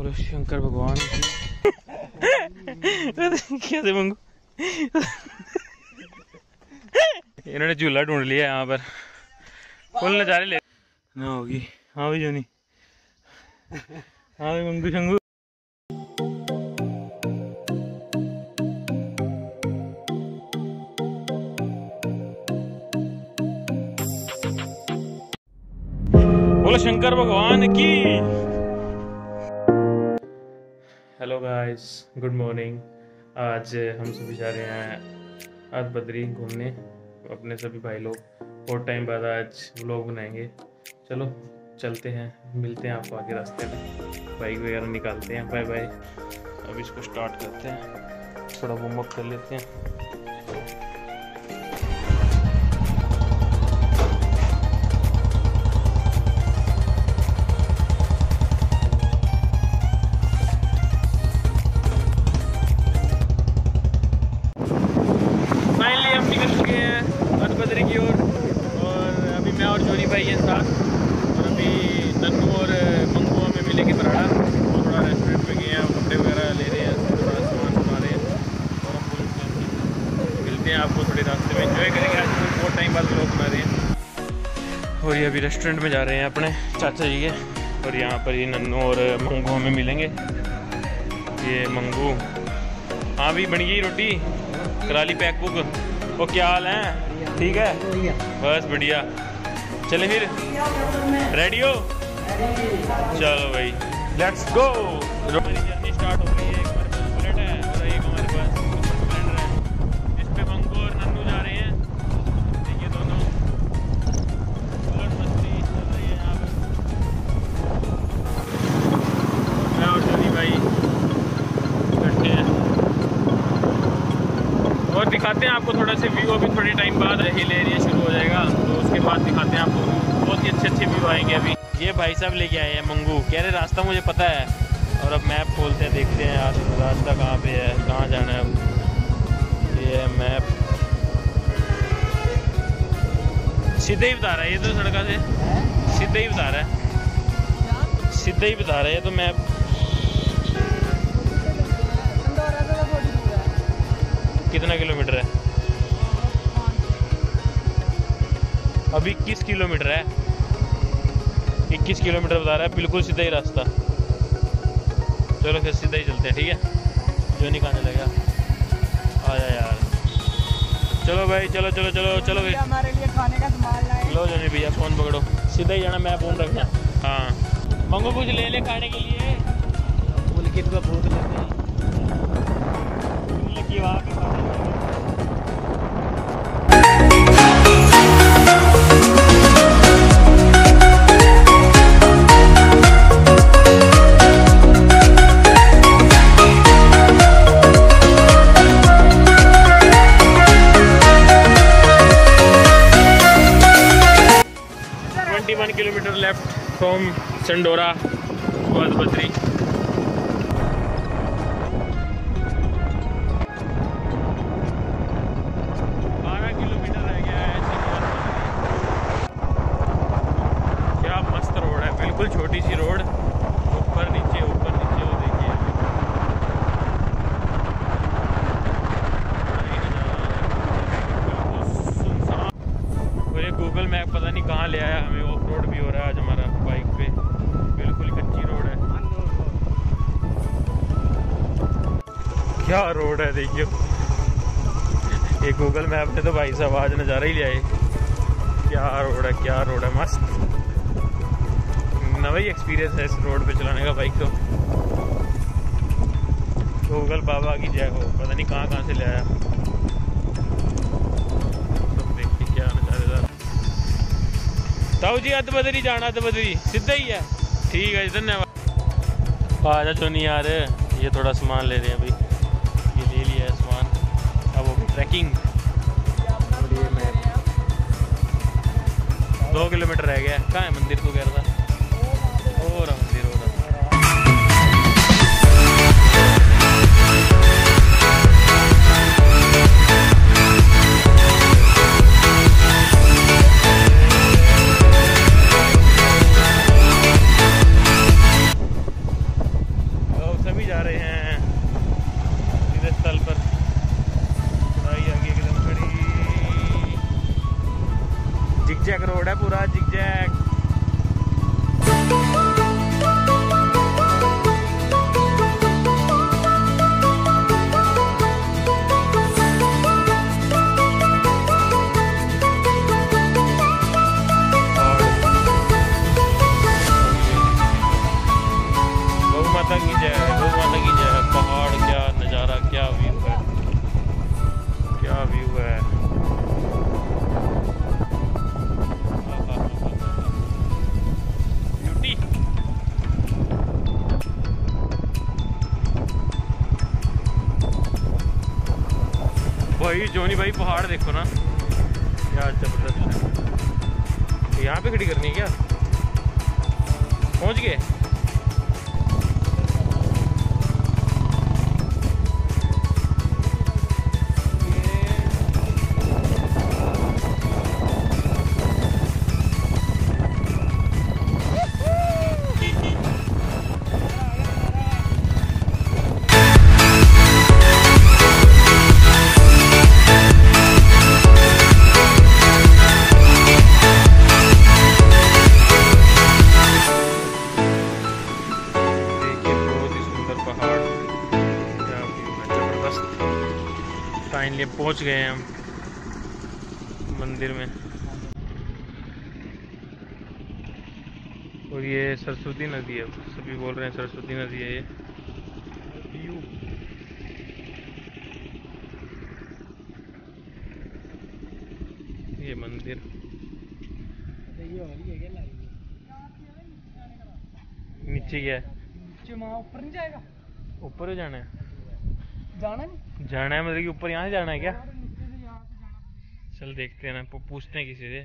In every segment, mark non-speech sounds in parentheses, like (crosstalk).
बोलो शंकर भगवान कैसे मंगू? इन्होंने झूला ढूंढ लिया यहाँ पर। फुल नज़ारे ले। ना होगी। हाँ भी जोनी। हाँ भी मंगू शंगू। बोलो शंकर भगवान की। Hello guys, good morning. आज हम सभी जा रहे हैं आज बद्री घूमने, अपने सभी भाई लोग बहुत टाइम बाद आज व्लॉग बनाएँगे। चलो, चलते हैं, मिलते हैं आपको आगे रास्ते में। बाइक वगैरह निकालते हैं। बाय बाय अब इसको स्टार्ट करते हैं। थोड़ा वार्म अप कर लेते हैं। रास्ते में करेंगे। आज तो बहुत टाइम बाद लोग बना रहे हैं। और ये अभी रेस्टोरेंट में जा रहे हैं अपने चाचा जी के। और यहाँ पर ये नन्नू और मंगू हमें मिलेंगे। ये मंगू। हाँ भी बन गई रोटी। करा ली पैक बुक वो क्या हाल है? ठीक है? बस बढ़िया। चले फिर। रेडी हो? चलो भाई। लेट्स गो हमारी जर्नी स्टार्ट हो गई है। दिखाते हैं आपको थोड़ा से व्यू अभी थोड़े टाइम बाद हिल एरिया शुरू हो जाएगा तो उसके बाद दिखाते हैं आपको बहुत ही अच्छे अच्छे व्यू आएँगे अभी। ये भाई साहब लेके आए हैं मंगू। कह रहे, रास्ता मुझे पता है। और अब मैप खोलते हैं, देखते हैं यार, रास्ता कहाँ पे है, कहाँ जाना है अब। ये है मैप सीधे ही बता रहा है, ये तो सड़क से। सीधे ही बता रहा है। सीधे ही बता रहा है, ये तो मैप कितना किलोमीटर है? अभी इक्कीस किलोमीटर है। इक्कीस किलोमीटर बता रहा है बिल्कुल सीधा ही रास्ता। चलो फिर सीधा ही चलते हैं ठीक है? जो नहीं खाने लगा। आ जा यार। चलो भाई चलो चलो चलो चलो भाई हमारे लिए खाने का सामान लाए। लो जोनी भैया फ़ोन पकड़ो। सीधा ही जाना मैं फ़ोन रखना हाँ। मंगो कुछ ले ले खाने के लिए। बुलकित को भूख लगी। लगी वहाँ twenty one kilometre left from Chandora Badri. क्या रोड है, देखियो। ये गूगल मैप ने तो भाई साहब आज नज़ारा ही ले आए क्या रोड है, क्या रोड है, मस्त। नवा ही एक्सपीरियंस है इस रोड पे चलाने का बाइक तो। गूगल बाबा की जय हो, पता नहीं कहाँ कहाँ से ले आया। नज़ारेदार ताऊ जी अद बदरी जाना अद बदरी सीधा ही है। ठीक है धन्यवाद। आ जा चोनी यार, ये थोड़ा सामान ले रहे हैं अभी। ट्रैकिंग। दो किलोमीटर रह गया। कहाँ है मंदिर को कह रहा था? और मंदिर जिग रोड है पूरा जिग भाई, जोनी भाई, पहाड़ देखो ना। यार, ज़बरदस्त है। यहाँ पे खड़ी करनी है क्या? पहुँच गए? फाइनली पहुँच गए हैं हम मंदिर में। और ये सरस्वती नदी है सभी बोल रहे हैं सरस्वती नदी है ये। ये मंदिर। नीचे क्या है। ऊपर नहीं जाएगा? ऊपर ही जाना है। जाना नहीं जाना है मतलब कि ऊपर यहाँ से जाना है क्या। चल देखते हैं ना पूछते हैं किसी से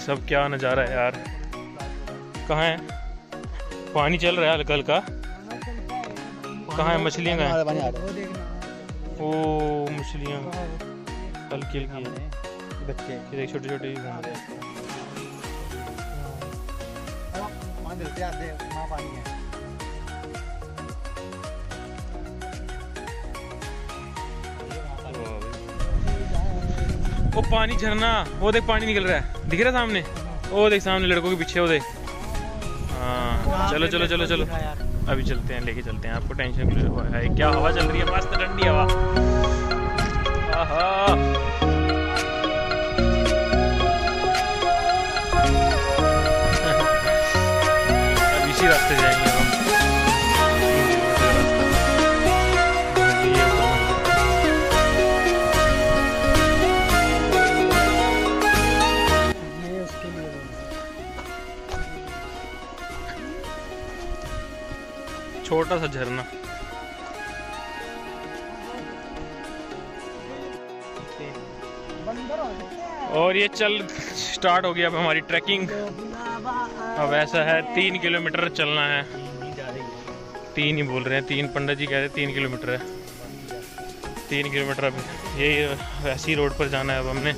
भाई सब क्या नज़ारा है यार। कहाँ है? पानी चल रहा है हल्का हल्का कहाँ है? मछलियाँ कहाँ हैं? ओ मछलियाँ। हल्की हल्की बच्चे। ये छोटे छोटे घूम रहे हैं। वहाँ पानी झरना। वो देख, पानी निकल रहा है। दिख रहा है सामने? ओ, देख, सामने लड़कों के पीछे वो देख। हाँ चलो चलो चलो चलो। अभी चलते हैं, लेके चलते हैं। आपको टेंशन है क्या हवा चल रही है? मस्त ठंडी हवा। (laughs) अब इसी रास्ते जाएँगे। छोटा सा झरना। और ये चल स्टार्ट हो गया अब हमारी ट्रैकिंग। अब ऐसा है, तीन किलोमीटर चलना है। तीन ही बोल रहे हैं, तीन पंडित जी कह रहे हैं तीन किलोमीटर है। तीन किलोमीटर अब यही, वैसी रोड पर जाना है अब हमने।